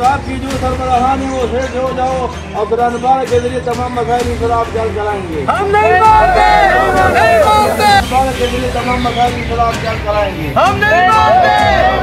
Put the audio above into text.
और आपकी जो सरबराहान है वो शेष हो जाओ और कुरान के ज़रिए तमाम मसाइल पर आप जल कराएँगे। हम नहीं मानते। नहीं मानते कुरान के ज़रिए तमाम मसाइल पर आप जल कराएँगे। हम नहीं मानते नहीं मानते।